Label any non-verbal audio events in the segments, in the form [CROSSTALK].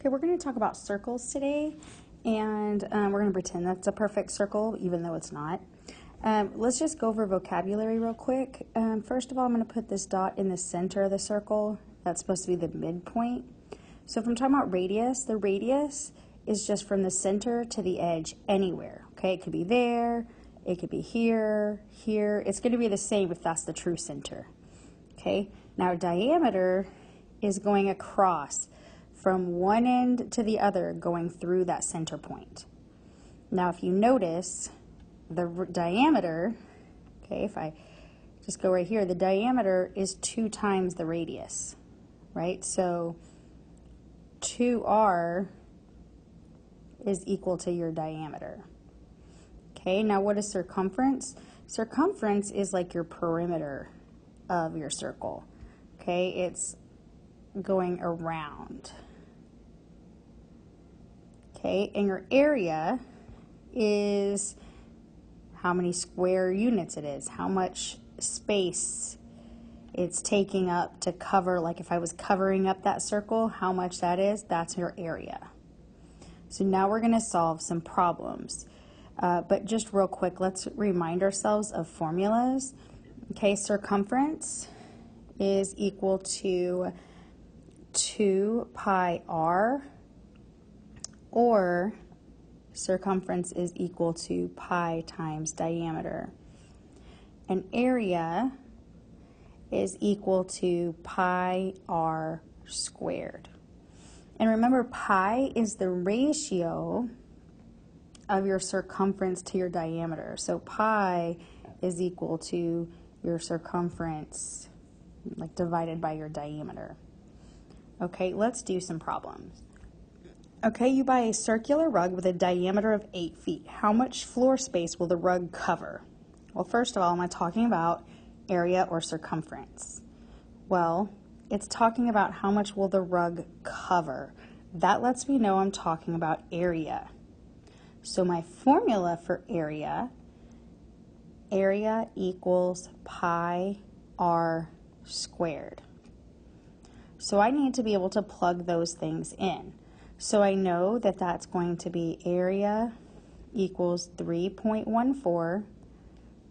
Okay, we're going to talk about circles today, and um, we're going to pretend that's a perfect circle, even though it's not. Um, let's just go over vocabulary real quick. Um, first of all, I'm going to put this dot in the center of the circle. That's supposed to be the midpoint. So if I'm talking about radius, the radius is just from the center to the edge anywhere. Okay, it could be there, it could be here, here. It's going to be the same if that's the true center. Okay, now diameter is going across from one end to the other, going through that center point. Now, if you notice, the diameter, okay, if I just go right here, the diameter is two times the radius, right? So 2r is equal to your diameter. Okay, now what is circumference? Circumference is like your perimeter of your circle. Okay, it's going around. Okay, and your area is how many square units it is, how much space it's taking up to cover, like if I was covering up that circle, how much that is, that's your area. So now we're going to solve some problems. Uh, but just real quick, let's remind ourselves of formulas. Okay, circumference is equal to 2 pi r, or circumference is equal to pi times diameter. And area is equal to pi r squared. And remember, pi is the ratio of your circumference to your diameter. So pi is equal to your circumference, like divided by your diameter. Okay, let's do some problems. Okay, you buy a circular rug with a diameter of 8 feet. How much floor space will the rug cover? Well, first of all, am I talking about area or circumference? Well, it's talking about how much will the rug cover. That lets me know I'm talking about area. So my formula for area, area equals pi r squared. So I need to be able to plug those things in. So I know that that's going to be area equals 3.14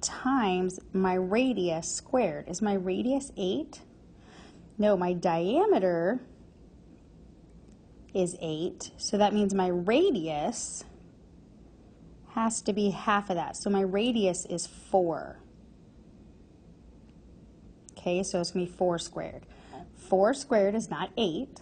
times my radius squared. Is my radius 8? No, my diameter is 8. So that means my radius has to be half of that. So my radius is 4. Okay, so it's going to be 4 squared. 4 squared is not 8.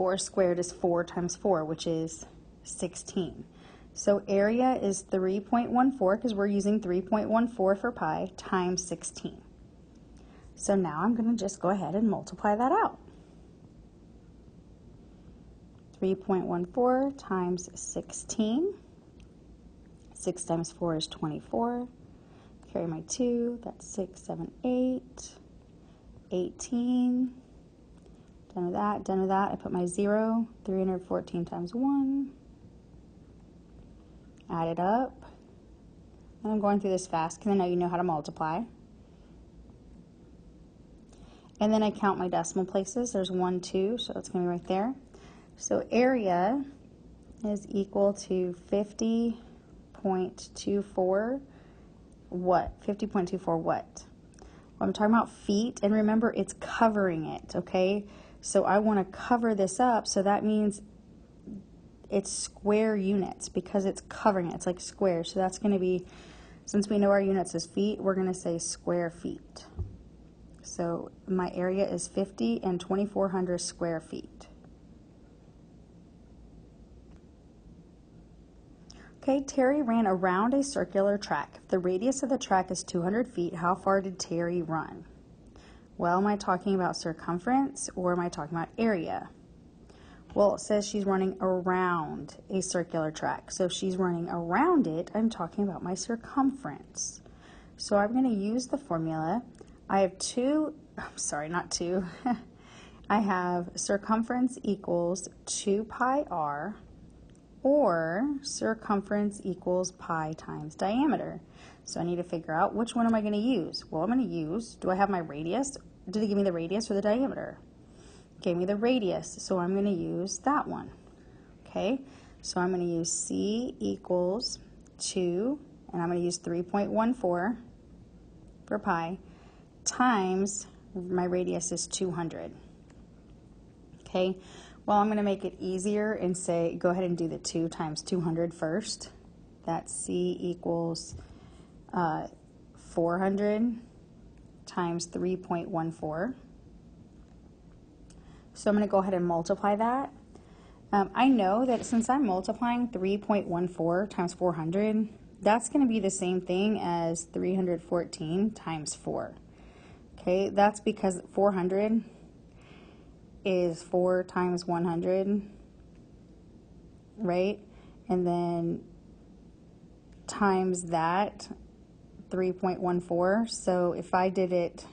4 squared is 4 times 4, which is 16. So area is 3.14, because we're using 3.14 for pi, times 16. So now I'm going to just go ahead and multiply that out. 3.14 times 16. 6 times 4 is 24. Carry my 2, that's 6, 7, 8, 18. Done with that, done with that. I put my zero, 314 times one. Add it up. And I'm going through this fast because I know you know how to multiply. And then I count my decimal places. There's one, two, so it's going to be right there. So area is equal to 50.24 what? 50.24 what? Well, I'm talking about feet, and remember, it's covering it, okay? So I want to cover this up, so that means it's square units because it's covering it. It's like square. So that's going to be, since we know our units is feet, we're going to say square feet. So my area is 50 and 2400 square feet. Okay, Terry ran around a circular track. If the radius of the track is 200 feet, how far did Terry run? Well, am I talking about circumference or am I talking about area? Well, it says she's running around a circular track. So if she's running around it, I'm talking about my circumference. So I'm going to use the formula. I have two, [LAUGHS] I'm sorry, not two. [LAUGHS] I have circumference equals 2 pi r or circumference equals pi times diameter. So I need to figure out which one am I going to use? Well, I'm going to use, do I have my radius did it give me the radius or the diameter? gave me the radius, so I'm going to use that one. Okay, so I'm going to use C equals 2, and I'm going to use 3.14 for pi, times my radius is 200. Okay, well, I'm going to make it easier and say, go ahead and do the 2 times 200 first. That's C equals uh, 400 times 3.14. So I'm going to go ahead and multiply that. Um, I know that since I'm multiplying 3.14 times 400, that's going to be the same thing as 314 times 4. Okay, that's because 400 is 4 times 100, right? And then times that 3.14. So if I did it,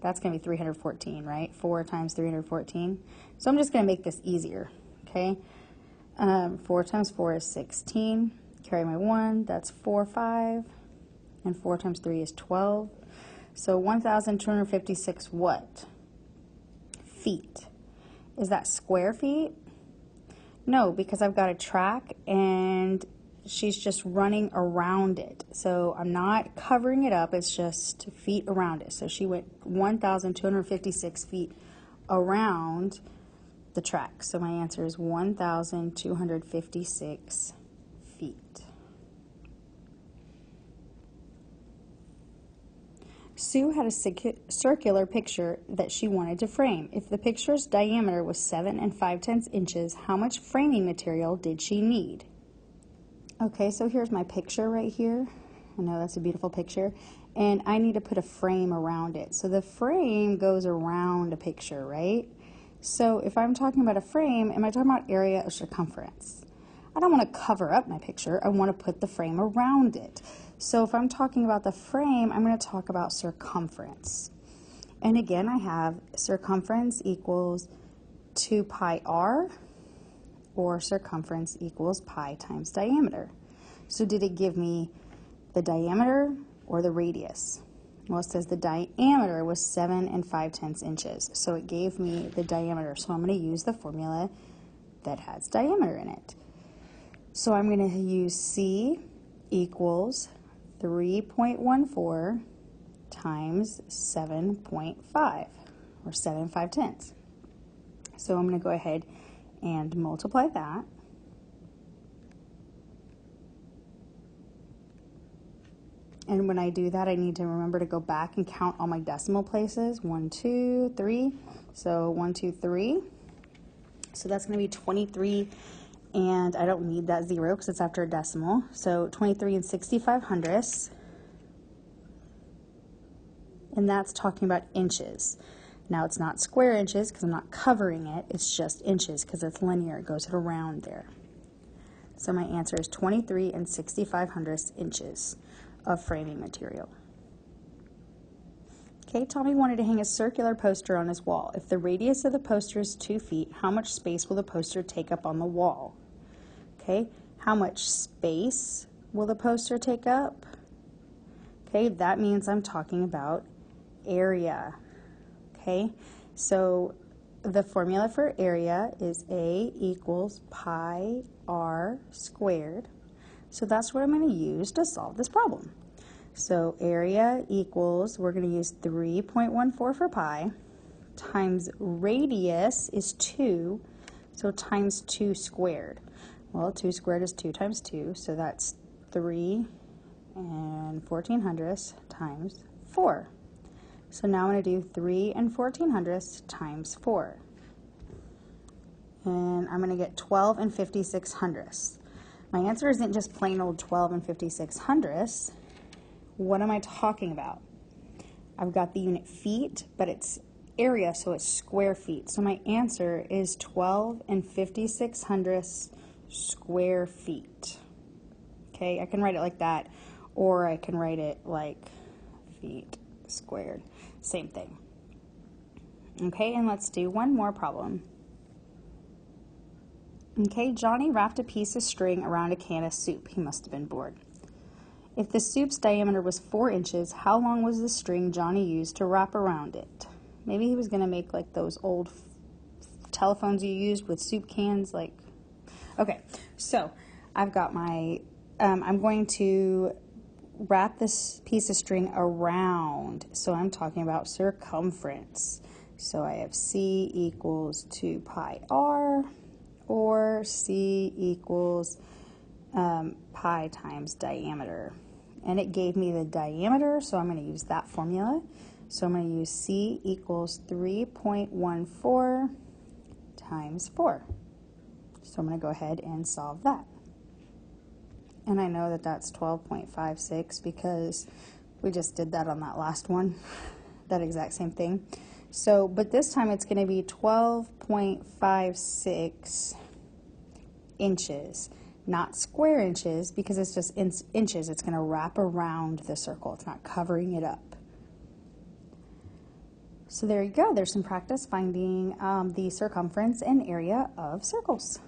that's going to be 314, right? 4 times 314. So I'm just going to make this easier, okay? Um, 4 times 4 is 16. Carry my 1, that's 4, 5. And 4 times 3 is 12. So 1,256 what? Feet. Is that square feet? No, because I've got a track and she's just running around it. So I'm not covering it up, it's just feet around it. So she went 1,256 feet around the track. So my answer is 1,256 feet. Sue had a circular picture that she wanted to frame. If the picture's diameter was 7 and 5 tenths inches, how much framing material did she need? Okay, so here's my picture right here. I know that's a beautiful picture. And I need to put a frame around it. So the frame goes around a picture, right? So if I'm talking about a frame, am I talking about area or circumference? I don't want to cover up my picture. I want to put the frame around it. So if I'm talking about the frame, I'm going to talk about circumference. And again, I have circumference equals 2 pi r or circumference equals pi times diameter. So did it give me the diameter or the radius? Well, it says the diameter was 7 and 5 tenths inches. So it gave me the diameter. So I'm going to use the formula that has diameter in it. So I'm going to use C equals 3.14 times 7.5 or 7 5 tenths. So I'm going to go ahead and multiply that. And when I do that, I need to remember to go back and count all my decimal places. One, two, three. So one, two, three. So that's going to be 23, and I don't need that zero because it's after a decimal. So 23 and 65 hundredths. And that's talking about inches. Now it's not square inches because I'm not covering it, it's just inches because it's linear, it goes around there. So my answer is 23 and 65 hundredths inches of framing material. Okay, Tommy wanted to hang a circular poster on his wall. If the radius of the poster is two feet, how much space will the poster take up on the wall? Okay, how much space will the poster take up? Okay, that means I'm talking about area. Okay, so the formula for area is A equals pi r squared. So that's what I'm going to use to solve this problem. So area equals, we're going to use 3.14 for pi, times radius is 2, so times 2 squared. Well, 2 squared is 2 times 2, so that's 3 and 14 hundredths times 4. So now I'm going to do 3 and 14 hundredths times 4. And I'm going to get 12 and 56 hundredths. My answer isn't just plain old 12 and 56 hundredths. What am I talking about? I've got the unit feet, but it's area, so it's square feet. So my answer is 12 and 56 hundredths square feet. Okay, I can write it like that, or I can write it like feet squared. Same thing. Okay, and let's do one more problem. Okay, Johnny wrapped a piece of string around a can of soup. He must have been bored. If the soup's diameter was 4 inches, how long was the string Johnny used to wrap around it? Maybe he was going to make like those old telephones you used with soup cans. Like, okay, so I've got my, um, I'm going to wrap this piece of string around. So I'm talking about circumference. So I have C equals 2 pi r or C equals um, pi times diameter. And it gave me the diameter, so I'm going to use that formula. So I'm going to use C equals 3.14 times 4. So I'm going to go ahead and solve that. And I know that that's 12.56 because we just did that on that last one, [LAUGHS] that exact same thing. So, but this time it's going to be 12.56 inches, not square inches because it's just in inches. It's going to wrap around the circle. It's not covering it up. So there you go. There's some practice finding um, the circumference and area of circles.